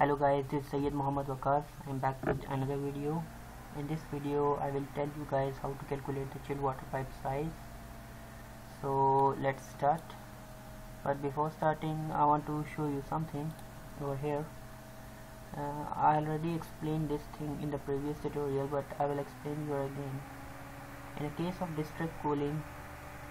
hello guys this is Syed Muhammad Waqas I'm back with another video. In this video I will tell you guys how to calculate the chilled water pipe size. So let's start. But before starting I want to show you something over here. Uh, I already explained this thing in the previous tutorial but I will explain you again. In the case of district cooling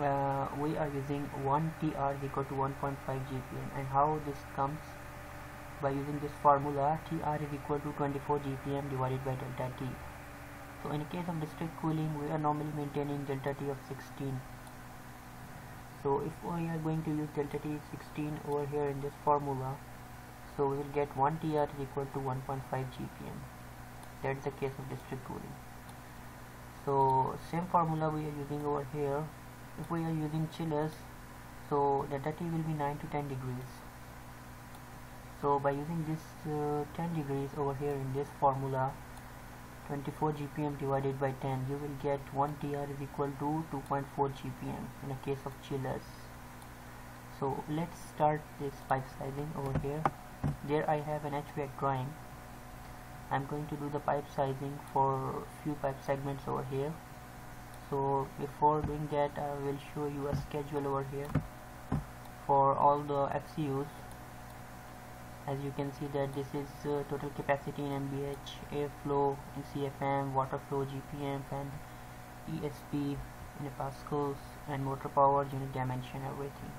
uh, we are using 1 TR equal to 1.5 GPM and how this comes by using this formula TR is equal to 24 GPM divided by delta T. So in case of district cooling we are normally maintaining delta T of 16 so if we are going to use delta T 16 over here in this formula so we will get 1 TR is equal to 1.5 GPM that's the case of district cooling. So same formula we are using over here. If we are using chillers so delta T will be 9 to 10 degrees so by using this uh, 10 degrees over here in this formula 24 GPM divided by 10 you will get 1 TR is equal to 2.4 GPM in a case of chillers. So let's start this pipe sizing over here. There I have an HVAC drawing. I'm going to do the pipe sizing for few pipe segments over here. So before doing that I will show you a schedule over here for all the FCUs as you can see that this is uh, total capacity in MBH, airflow CFM, water flow GPM and ESP in Pascals and motor power unit dimension everything.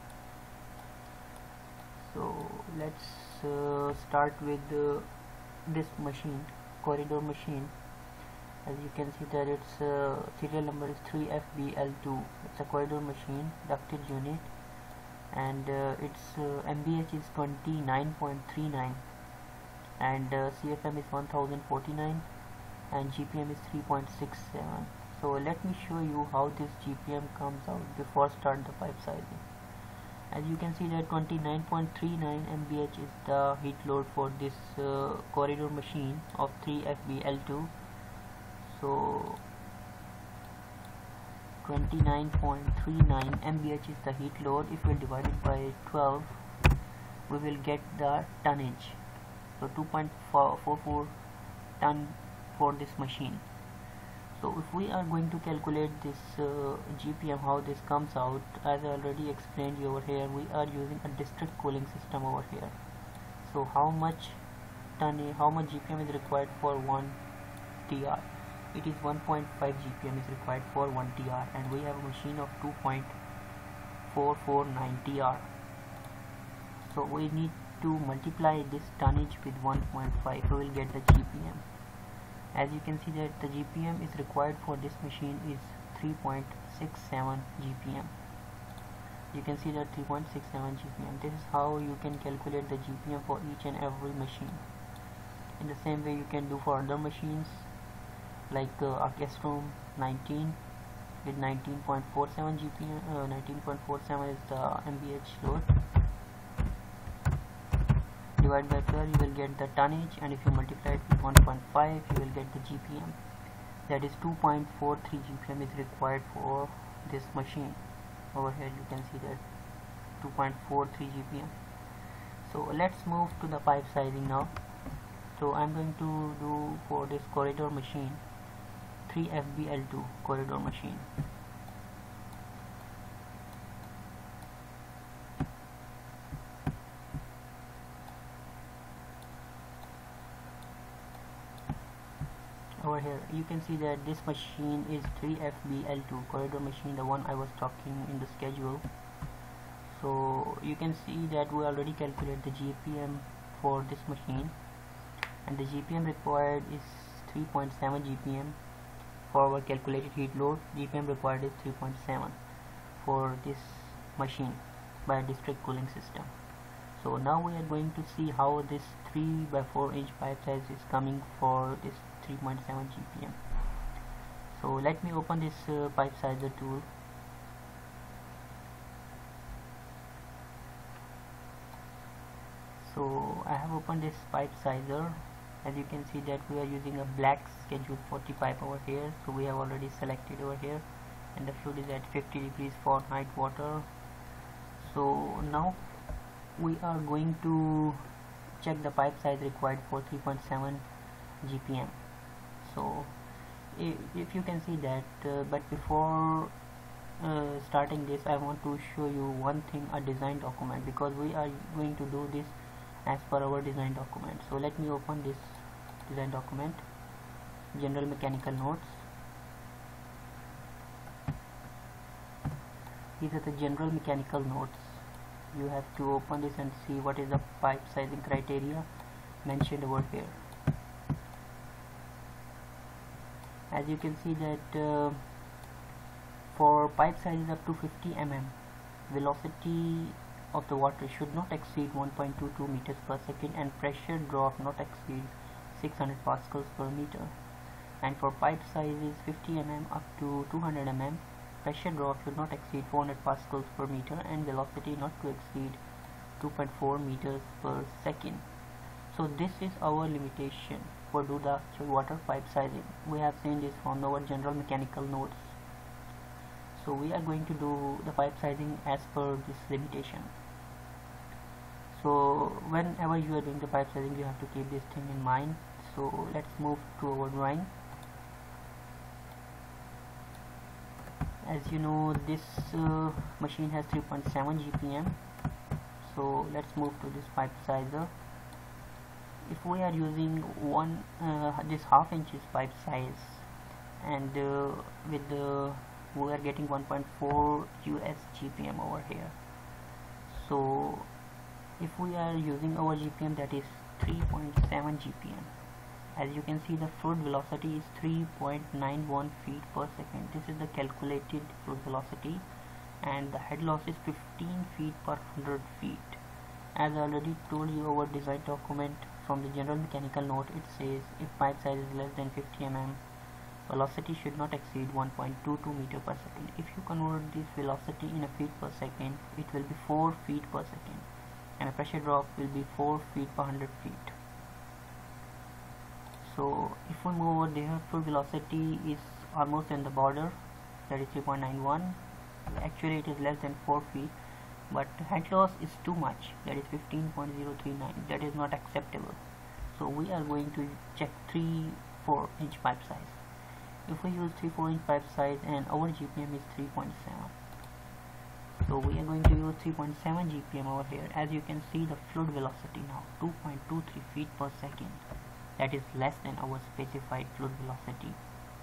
So let's uh, start with uh, this machine, corridor machine. As you can see that its uh, serial number is 3FBL2. It's a corridor machine, ducted unit and uh, its uh, MBH is 29.39 and uh, CFM is 1049 and GPM is 3.67 so let me show you how this GPM comes out before start the pipe sizing. As you can see that 29.39 MBH is the heat load for this uh, corridor machine of 3FBL2 so 29.39 MBH is the heat load. If we divide it by 12 we will get the tonnage. So 2.44 ton for this machine. So if we are going to calculate this uh, GPM how this comes out as I already explained you over here we are using a district cooling system over here. So how much ton how much GPM is required for 1 TR it is 1.5 GPM is required for 1 TR and we have a machine of 2.449 TR so we need to multiply this tonnage with 1.5 so we'll get the GPM as you can see that the GPM is required for this machine is 3.67 GPM you can see that 3.67 GPM this is how you can calculate the GPM for each and every machine. In the same way you can do for other machines like uh, Orchestrum 19 with 19.47 GPM uh, 19.47 is the MBH load. Divide by 12 you will get the tonnage and if you multiply it with 1.5 you will get the GPM that is 2.43 GPM is required for this machine. Over here you can see that 2.43 GPM so let's move to the pipe sizing now. So I'm going to do for this corridor machine 3FBL2 corridor machine. Over here you can see that this machine is 3FBL2 corridor machine the one I was talking in the schedule. So you can see that we already calculate the GPM for this machine. And the GPM required is 3.7 GPM for our calculated heat load GPM required is 3.7 for this machine by district cooling system. So now we are going to see how this 3 by 4 inch pipe size is coming for this 3.7 GPM so let me open this uh, pipe sizer tool. So I have opened this pipe sizer as you can see that we are using a black schedule 45 over here so we have already selected over here. And the fluid is at 50 degrees Fahrenheit water. So now we are going to check the pipe size required for 3.7 GPM so if, if you can see that uh, but before uh, starting this I want to show you one thing a design document because we are going to do this as per our design document. So let me open this design document general mechanical notes. These are the general mechanical notes. You have to open this and see what is the pipe sizing criteria mentioned over here. As you can see that uh, for pipe sizes up to 50 mm velocity of the water should not exceed 1.22 meters per second and pressure drop not exceed 600 pascals per meter. And for pipe sizes 50 mm up to 200 mm pressure drop should not exceed 400 pascals per meter and velocity not to exceed 2.4 meters per second. So this is our limitation for do the water pipe sizing. We have seen this from our general mechanical notes. So we are going to do the pipe sizing as per this limitation. So whenever you are doing the pipe sizing you have to keep this thing in mind so let's move to our drawing. As you know this uh, machine has 3.7 GPM so let's move to this pipe sizer. If we are using one uh, this half inches pipe size and uh, with the we are getting 1.4 US GPM over here. So if we are using our GPM that is 3.7 GPM as you can see the fluid velocity is 3.91 feet per second. This is the calculated fluid velocity. And the head loss is 15 feet per 100 feet. As I already told you our design document from the general mechanical note it says if pipe size is less than 50 mm velocity should not exceed 1.22 meter per second. If you convert this velocity in a feet per second it will be 4 feet per second and a pressure drop will be 4 feet per 100 feet so if we move over there fluid velocity is almost in the border that is 3.91 actually it is less than 4 feet but head loss is too much that is 15.039 that is not acceptable. So we are going to check 3 4 inch pipe size. If we use 3 4 inch pipe size and our GPM is 3.7 so we are going to use 3.7 GPM over here. As you can see the fluid velocity now 2.23 feet per second that is less than our specified fluid velocity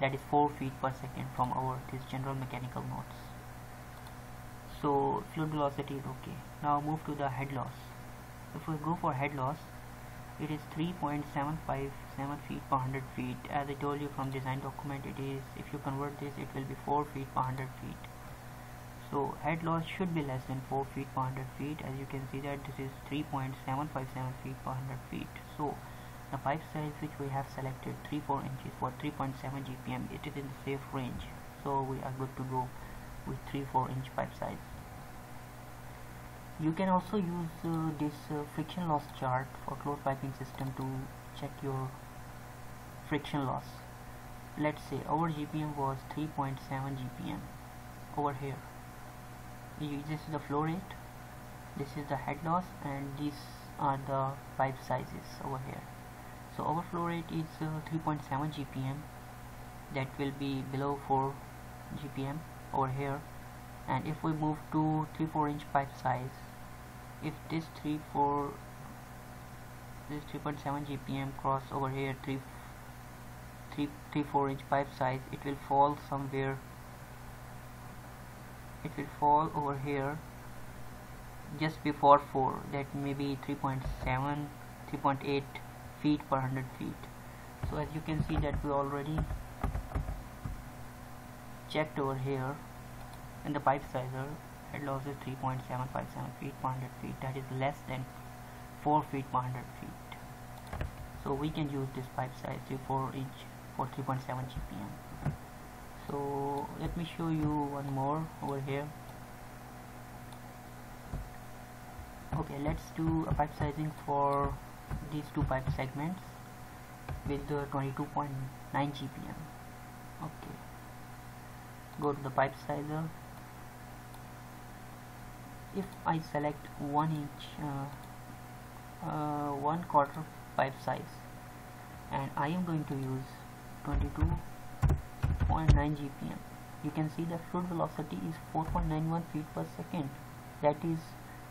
that is 4 feet per second from our this general mechanical notes so fluid velocity is okay. Now move to the head loss. If we go for head loss it is 3.757 feet per 100 feet. As I told you from design document it is if you convert this it will be 4 feet per 100 feet. So head loss should be less than 4 feet per 100 feet. As you can see that this is 3.757 feet per 100 feet. So the pipe size which we have selected 3-4 inches for 3.7 GPM it is in the safe range. So we are good to go with 3-4 inch pipe size you can also use uh, this uh, friction loss chart for closed piping system to check your friction loss. Let's say our GPM was 3.7 GPM over here. This is the flow rate this is the head loss and these are the pipe sizes over here so overflow rate is uh, 3.7 GPM that will be below 4 GPM over here. And if we move to 3 4 inch pipe size if this 3 4 this 3.7 GPM cross over here 3 3 3 4 inch pipe size it will fall somewhere it will fall over here just before 4 that may be 3.7 3.8 feet per 100 feet. So as you can see that we already checked over here in the pipe sizer head loss is 3.757 feet per 100 feet. That is less than 4 feet per 100 feet. So we can use this pipe size 4 inch for 3.7 GPM so let me show you one more over here. Okay let's do a pipe sizing for these two pipe segments with the 22.9 GPM okay. Go to the pipe sizer if I select 1 inch uh, uh, one quarter pipe size and I am going to use 22.9 GPM you can see the fluid velocity is 4.91 feet per second. That is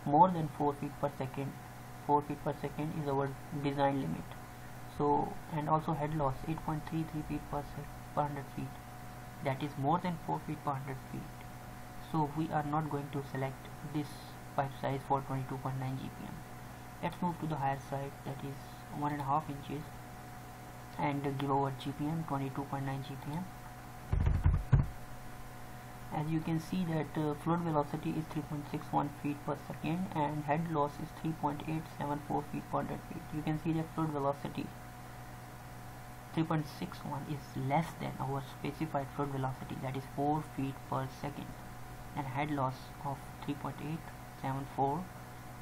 more than 4 feet per second 4 feet per second is our design limit. So and also head loss 8.33 feet per, per 100 feet. That is more than 4 feet per 100 feet. So we are not going to select this pipe size for 22.9 GPM let's move to the higher side that is one and a half inches and give our GPM 22.9 GPM as you can see that uh, fluid velocity is 3.61 feet per second and head loss is 3.874 feet per 100 feet. You can see that fluid velocity 3.61 is less than our specified fluid velocity that is 4 feet per second. And head loss of 3.874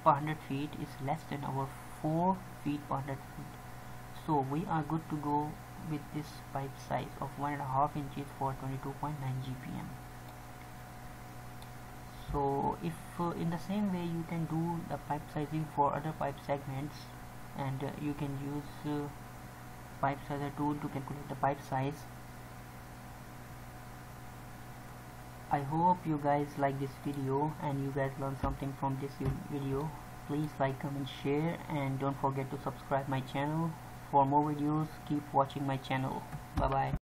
per 100 feet is less than our 4 feet per 100 feet. So we are good to go with this pipe size of 1.5 inches for 22.9 GPM so if uh, in the same way you can do the pipe sizing for other pipe segments and uh, you can use uh, pipe sizer tool to calculate the pipe size. I hope you guys like this video and you guys learned something from this video. Please like comment share and don't forget to subscribe my channel. For more videos keep watching my channel. Bye bye